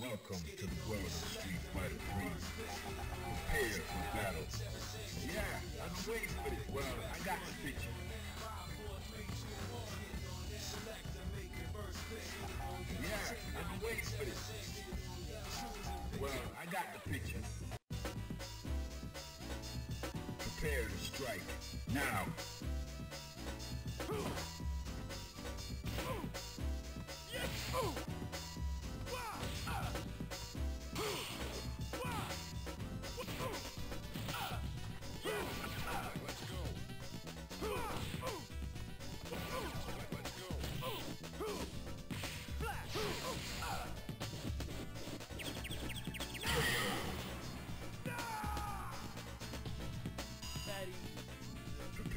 Welcome to the world of Street Fighter 3. Prepare for battle. Yeah, I've been waiting for this. Well, I got the picture. Yeah, I've been waiting for this. Well, I got the picture. Prepare to strike. Now.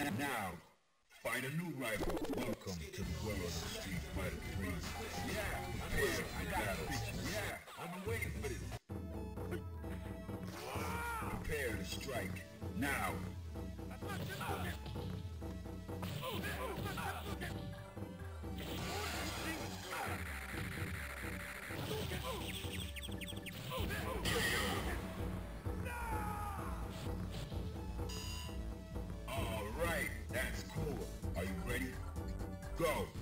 Now, find a new rival. Welcome to the world of Street Fighter 3. Yeah, prepare the picture. Yeah, been waiting for this. Prepare to strike. Now. Go.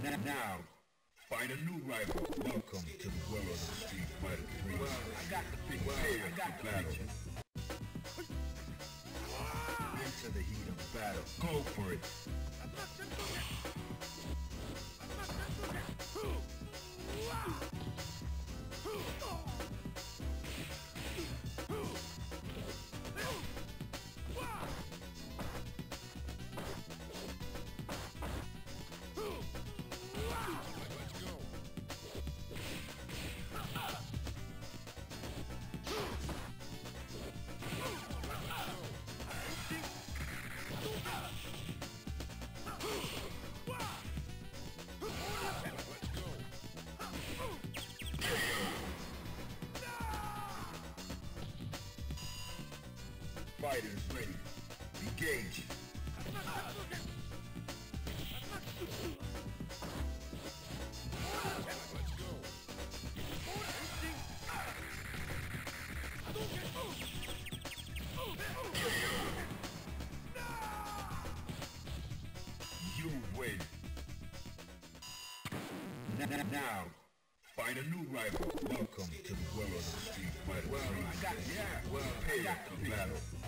Now, find a new rival. Welcome to the world of Street Fighter 3. Well, I got the picture. Well, I got the battle. Into the heat of battle. Go for it. Fighters ready. Engage. Let's go. You win. Now, find a new rival. Welcome to the world of Street Fighter 3. Well, I got yeah. Well, prepare for battle.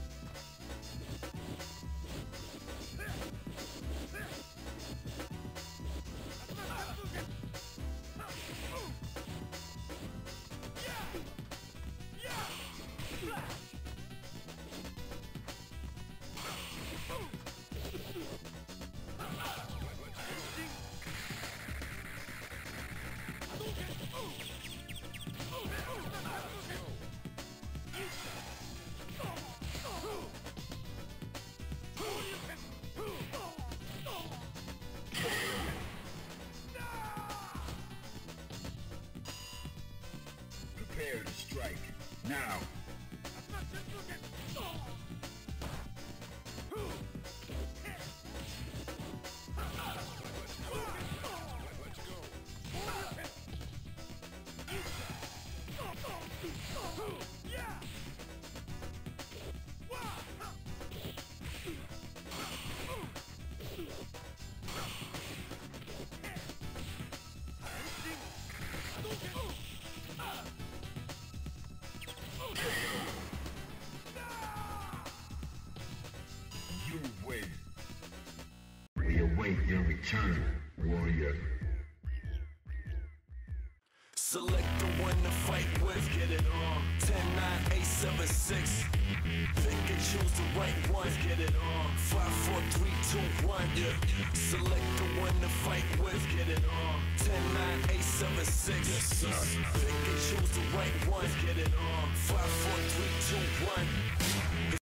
You Select the one to fight with, get it on. 10, 9, 8, 7, 6. Pick and choose the right one, get it on. 5, 4, 3, 2, 1. Yeah. Select the one to fight with, get it on. 10, 9, 8, 7, 6. Yes, sir. Pick and choose the right one, get it on. 5, 4, 3, 2, 1.